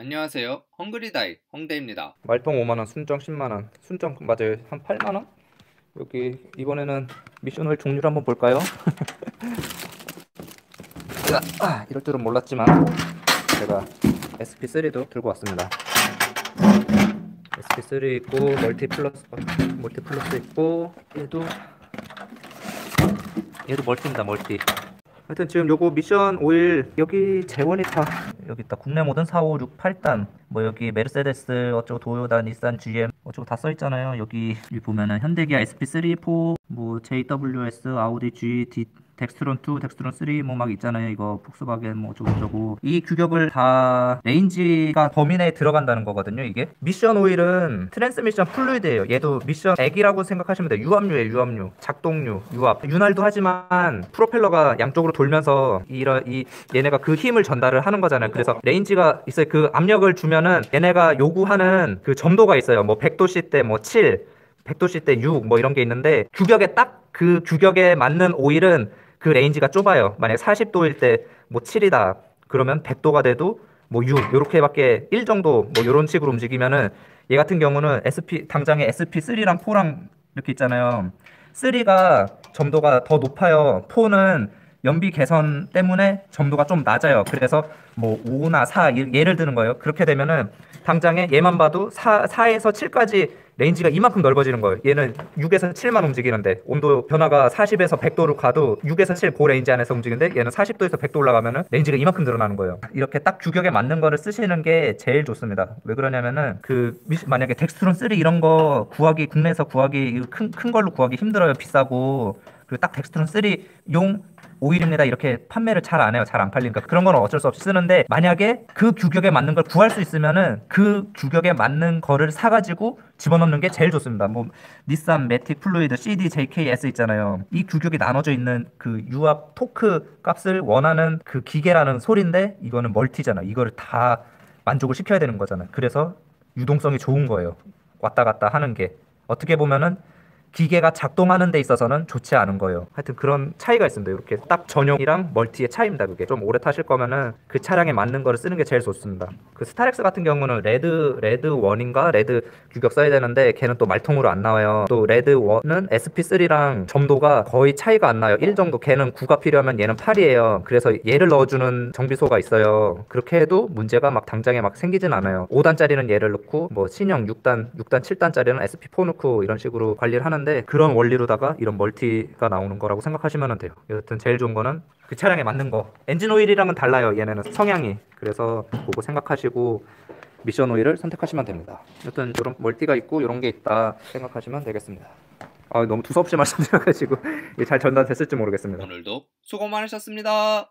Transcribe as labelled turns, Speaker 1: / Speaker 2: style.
Speaker 1: 안녕하세요. 헝그리다이 홍대입니다.
Speaker 2: 말똥 5만원, 순정 10만원. 순정 맞아요. 한 8만원? 여기 이번에는 미션 오일 종류를 한번 볼까요? 아, 이럴 줄은 몰랐지만 제가 SP3도 들고 왔습니다. SP3 있고 multi plus 어, multi plus 있고 얘도 얘도 multi입니다. multi. 하여튼 지금 요거 미션 오일 여기 제원이 다 여기 있다 국내 모든 4, 5, 6, 8단 뭐 여기 메르세데스 어쩌고 도요다 니산 GM 어쩌고 다 써 있잖아요. 여기 보면은 현대기아 SP3 4, 뭐 JWS 아우디 G D 덱스트론 2, 덱스트론 3 뭐 막 있잖아요. 이거 폭스바겐 뭐 어쩌고저쩌고 이 규격을 다 range가 범위 내에 들어간다는 거거든요. 이게 미션 오일은 transmission fluid예요. 얘도 미션 액이라고 생각하시면 돼요. 유압유예요. 유압유, 작동유, 유압. 윤활도 하지만 프로펠러가 양쪽으로 돌면서 이런 이 얘네가 그 힘을 전달을 하는 거잖아요. 그래서 range가 있어요. 그 압력을 주면은 얘네가 요구하는 그 점도가 있어요. 뭐 100도씨 때 뭐 7, 100도씨 때 6, 뭐 이런 게 있는데 규격에 딱 그 규격에 맞는 오일은 그 range가 좁아요. 만약 40도일 때 뭐 7이다. 그러면 100도가 돼도 뭐 6, 요렇게밖에 1 정도 뭐 요런 식으로 움직이면은 얘 같은 경우는 SP 당장에 SP3랑 4랑 이렇게 있잖아요. 3가 점도가 더 높아요. 4는 연비 개선 때문에 점도가 좀 낮아요. 그래서 뭐 5나 4 예를 드는 거예요. 그렇게 되면은 당장에 얘만 봐도 4, 4에서 7까지 range가 이만큼 넓어지는 거예요. 얘는 6에서 7만 움직이는데 온도 변화가 40에서 100도로 가도 6에서 7 고 range 안에서 움직이는데 얘는 40도에서 100도 올라가면은 range가 이만큼 늘어나는 거예요. 이렇게 딱 규격에 맞는 거를 쓰시는 게 제일 좋습니다. 왜 그러냐면은 그 만약에 덱스트론 3 이런 거 구하기 국내에서 구하기 큰, 큰 걸로 구하기 힘들어요. 비싸고 그리고 딱 덱스트론 3용 오일입니다. 이렇게 판매를 잘 안 해요. 잘 안 팔리니까 그런 건 어쩔 수 없이 쓰는데 만약에 그 규격에 맞는 걸 구할 수 있으면은 그 규격에 맞는 거를 사가지고 집어넣는 게 제일 좋습니다. 뭐 닛산 Matic Fluid CD JKS 있잖아요. 이 규격이 나눠져 있는 그 유압 토크 값을 원하는 그 기계라는 소리인데 이거는 멀티잖아. 이거를 다 만족을 시켜야 되는 거잖아. 그래서 유동성이 좋은 거예요. 왔다 갔다 하는 게 어떻게 보면은 기계가 작동하는 데 있어서는 좋지 않은 거예요. 하여튼 그런 차이가 있습니다. 이렇게 딱 전용이랑 멀티의 차이입니다. 그게 좀 오래 타실 거면은 그 차량에 맞는 거를 쓰는 게 제일 좋습니다. 그 스타렉스 같은 경우는 red red one인가 red 규격 써야 되는데 걔는 또 말통으로 안 나와요. 또 red one은 SP3랑 점도가 거의 차이가 안 나요. 1 정도 걔는 9가 필요하면 얘는 8이에요. 그래서 얘를 넣어주는 정비소가 있어요. 그렇게 해도 문제가 막 당장에 막 생기진 않아요. 5단짜리는 얘를 넣고 뭐 신형 6단, 6단, 7단짜리는 SP4 넣고 이런 식으로 관리를 하는 하는데 그런 원리로다가 이런 멀티가 나오는 거라고 생각하시면 돼요. 여튼 제일 좋은 거는 그 차량에 맞는 거. 엔진 오일이랑은 달라요. 얘네는 성향이. 그래서 그거 생각하시고 미션 오일을 선택하시면 됩니다. 여튼 이런 멀티가 있고 이런 게 있다 생각하시면 되겠습니다. 아, 너무 두서없이 말씀드려가지고 잘 전달됐을지 모르겠습니다.
Speaker 1: 오늘도 수고 많으셨습니다.